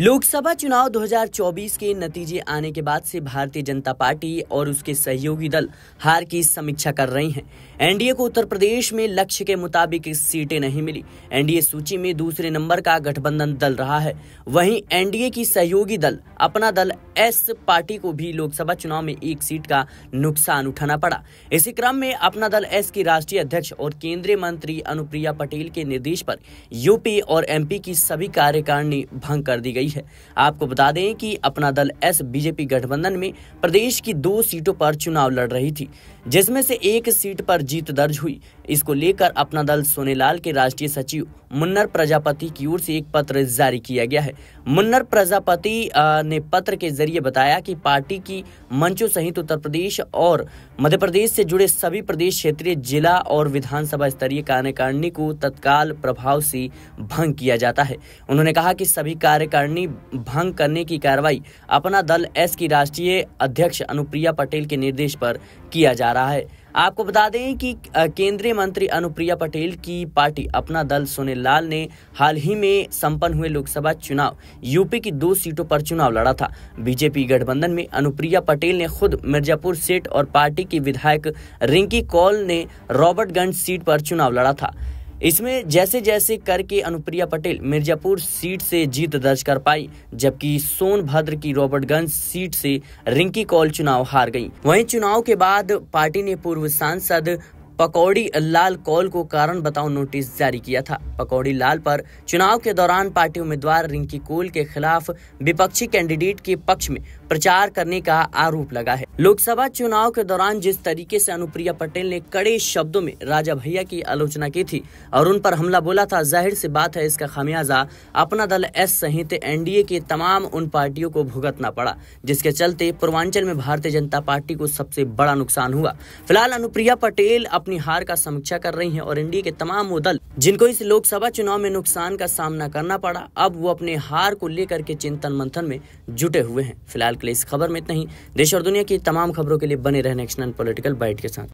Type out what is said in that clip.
लोकसभा चुनाव 2024 के नतीजे आने के बाद से भारतीय जनता पार्टी और उसके सहयोगी दल हार की समीक्षा कर रही हैं। एनडीए को उत्तर प्रदेश में लक्ष्य के मुताबिक सीटें नहीं मिली। एनडीए सूची में दूसरे नंबर का गठबंधन दल रहा है। वहीं एनडीए की सहयोगी दल, अपना दल एस पार्टी को भी लोकसभा चुनाव में एक सीट का नुकसान उठाना पड़ा। इसी क्रम में अपना दल एस की राष्ट्रीय अध्यक्ष और केंद्रीय मंत्री अनुप्रिया पटेल के निर्देश पर यूपी और एमपी की सभी कार्यकारिणी भंग कर दी गई। है। आपको बता दें कि अपना दल एस बीजेपी गठबंधन में प्रदेश की दो सीटों पर चुनाव लड़ रही थी। जिसमें से एक सीट पर जीत दर्ज हुई। इसको लेकर अपना दल सोनेलाल के राष्ट्रीय सचिव मुन्नर प्रजापति की ओर से एक पत्र जारी किया गया है। मुन्नर प्रजापति ने पत्र के ज़रिए बताया कि पार्टी की मंचों सहित उत्तर प्रदेश और मध्य प्रदेश से जुड़े सभी प्रदेश क्षेत्रीय जिला और विधानसभा स्तरीय कार्यकारिणी को तत्काल प्रभाव से भंग किया जाता है। उन्होंने कहा कि सभी कार्यकारिणी भंग करने की कार्रवाई अपना दल एस की राष्ट्रीय अध्यक्ष अनुप्रिया पटेल के निर्देश पर किया जा रहा है। आपको बता दें कि केंद्रीय मंत्री अनुप्रिया पटेल की पार्टी अपना दल सोने लाल ने हाल ही में संपन्न हुए लोकसभा चुनाव, यूपी की दो सीटों पर चुनाव लड़ा था। बीजेपी गठबंधन में अनुप्रिया पटेल ने खुद मिर्जापुर सीट और पार्टी की विधायक रिंकी कौल ने रॉबर्टगंज सीट पर चुनाव लड़ा था। इसमें जैसे जैसे करके अनुप्रिया पटेल मिर्जापुर सीट से जीत दर्ज कर पाई, जबकि सोनभद्र की रॉबर्टगंज सीट से रिंकी कॉल चुनाव हार गई। वहीं चुनाव के बाद पार्टी ने पूर्व सांसद पकौड़ी लाल कौल को कारण बताओ नोटिस जारी किया था। पकौड़ी लाल पर चुनाव के दौरान पार्टी उम्मीदवार रिंकी कोल के खिलाफ विपक्षी कैंडिडेट के पक्ष में प्रचार करने का आरोप लगा है। लोकसभा चुनाव के दौरान जिस तरीके से अनुप्रिया पटेल ने कड़े शब्दों में राजा भैया की आलोचना की थी और उन पर हमला बोला था, ज़ाहिर सी बात है इसका खामियाजा अपना दल एस सहित एनडीए के तमाम उन पार्टियों को भुगतना पड़ा, जिसके चलते पूर्वांचल में भारतीय जनता पार्टी को सबसे बड़ा नुकसान हुआ। फ़िलहाल अनुप्रिया पटेल अपनी हार का समीक्षा कर रही हैं और एनडीए के तमाम वो दल, जिनको इस लोकसभा चुनाव में नुकसान का सामना करना पड़ा, अब वो अपने हार को लेकर के चिंतन मंथन में जुटे हुए हैं। फ़िलहाल के लिए इस खबर में इतना ही। देश और दुनिया की तमाम खबरों के लिए बने रहे नेशनल पॉलिटिकल बाइट के साथ।